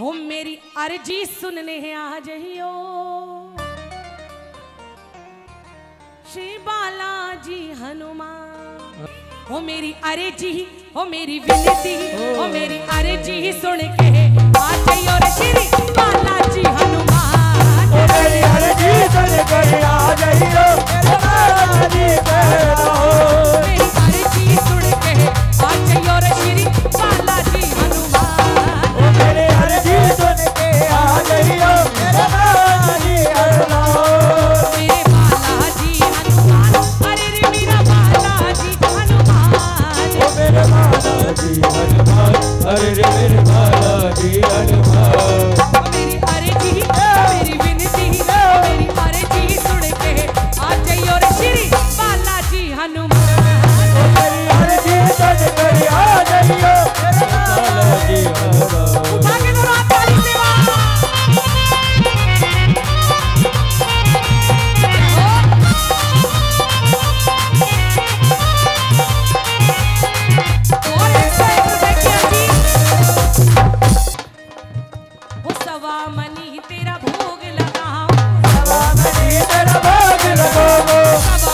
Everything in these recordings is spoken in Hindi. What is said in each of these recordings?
हो मेरी अर्जी सुनने हैं आ जइयो श्री बालाजी हनुमान। हो मेरी अर्जी, हो मेरी विनती, हो मेरी अर्जी सुन के आ जइयो श्री बाला बालाजी हनुमान हरे रे मेरे बालाजी हनुमान सवा मनी तेरा भोग लगाओ। सवा मनी तेरा भोग लगाओ।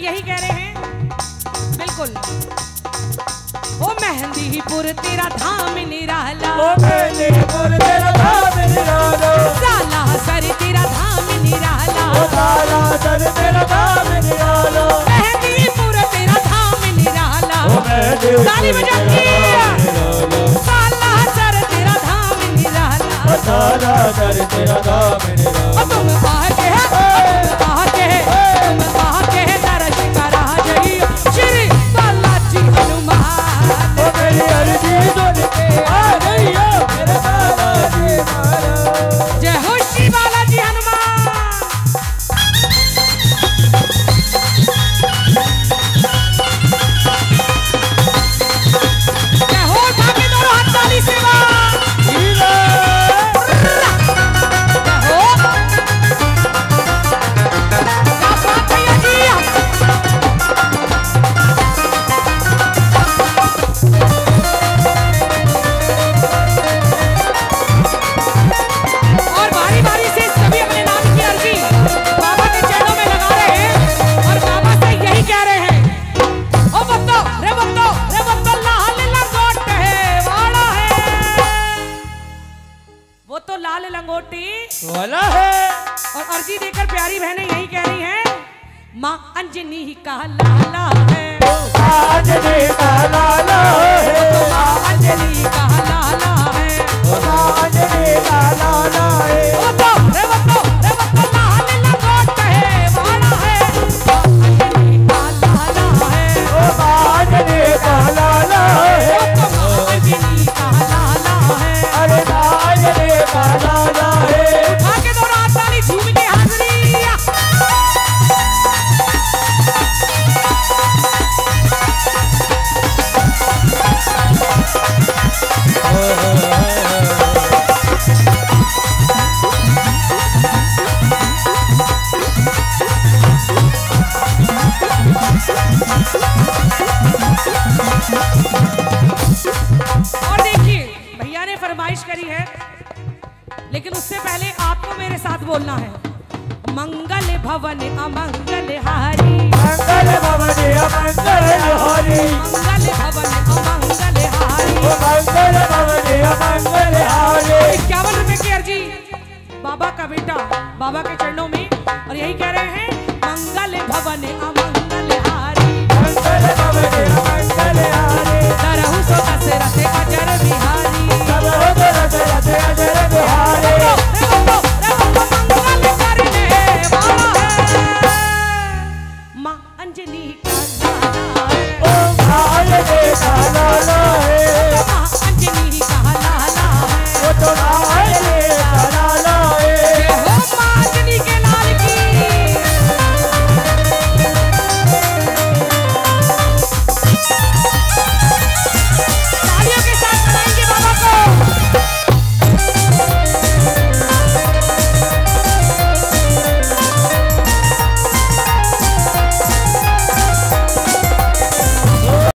यही कह रहे हैं। बिल्कुल। ओ मेहंदीपुर तेरा धाम निराला। ओ मेहंदीपुर तेरा धाम निराला। काला सर तेरा धाम निराला। ओ काला सर तेरा धाम निराला। मेहंदीपुर तेरा धाम निराला। ओ मेहंदीपुर ताली बजाओ काला सर तेरा धाम निराला। ओ काला सर तेरा धाम निराला। तुम पाके चला। है और अर्जी देकर प्यारी बहने यही कह रही हैं माँ अंजनी का लाला है। तो अंजनी का लाला है। माँ अंजनी का लाला लेकिन उससे पहले आपको मेरे साथ बोलना है। मंगल भवन अमंगल हारी। मंगल भवन अमंगल हारी। मंगल भवन अमंगल हारी। मंगल भवन अमंगल हारी। इक्यावन रुपए की अर्जी। बाबा का बेटा बाबा के चरणों में। और यही कह रहे हैं मंगल भवन अमंगल